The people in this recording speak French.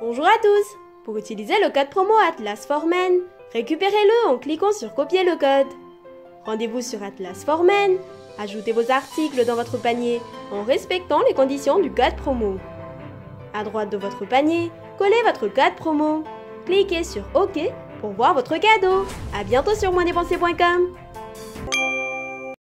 Bonjour à tous Pour utiliser le code promo Atlas Men, récupérez-le en cliquant sur Copier le code. Rendez-vous sur Atlas Men, ajoutez vos articles dans votre panier en respectant les conditions du code promo. À droite de votre panier, collez votre code promo. Cliquez sur OK pour voir votre cadeau. A bientôt sur moindépenser.com